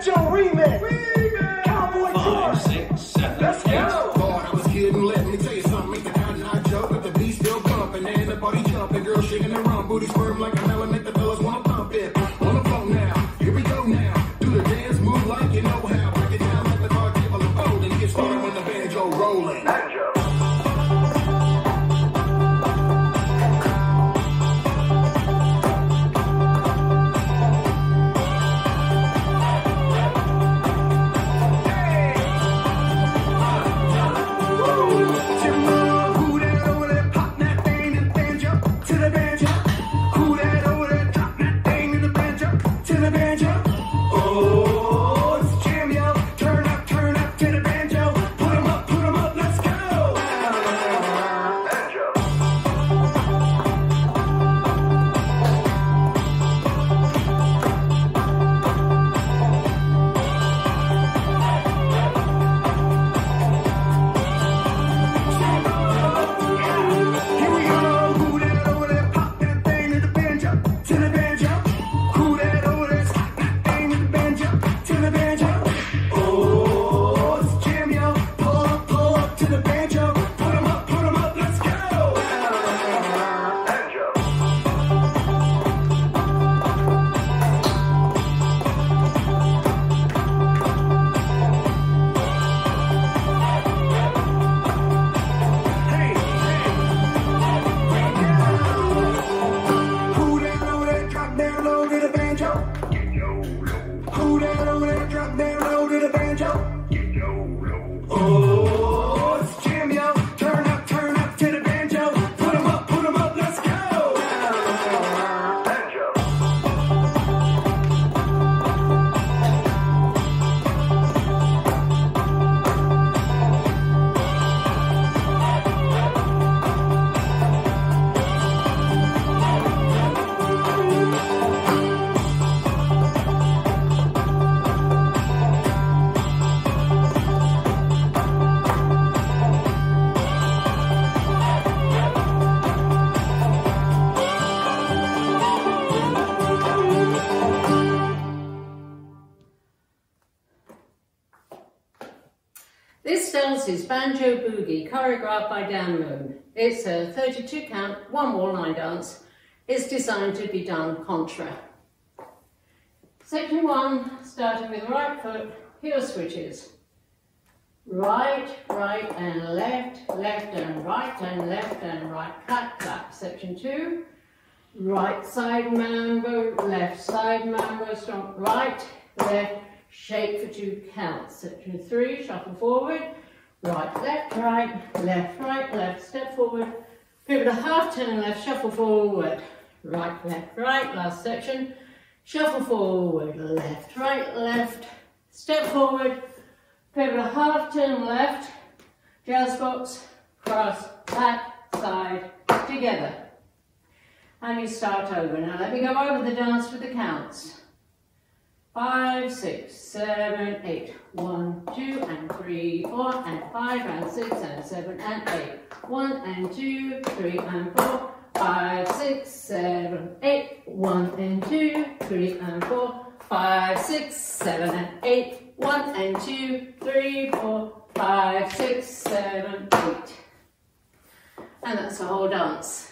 banjo remix. Cowboy Five, Troy. six, seven, Let's eight. go. Lord, I was kidding. Let me tell you something. Make the cotton eye joke, but the beat still bumping. And the body jumping. Girl shaking and rump. Booty squirm like a melon. This dance is Banjo Boogie, choreographed by Dan Moon. It's a 32 count, one wall line dance. It's designed to be done contra. Section one, starting with right foot, heel switches. Right, right and left, left and right and left and right, clap, clap. Section two, right side mambo, left side mambo, strong, right, left, shake for two counts. Section three, shuffle forward, right, left, right, left, right, left, step forward, pivot a half turn left, shuffle forward, right, left, right, last section, shuffle forward, left, right, left, step forward, pivot a half turn left, jazz box, cross, back, side, together. And you start over. Now let me go over the dance with the counts five, six, seven, eight. One, two, and three, four, and five, and six, and seven, and eight. One, and two, three, and four, five, six, seven, eight. One, and two, three, and four, five, six, seven, and eight. One, and two, three, four, five, six, seven, eight. And that's the whole dance.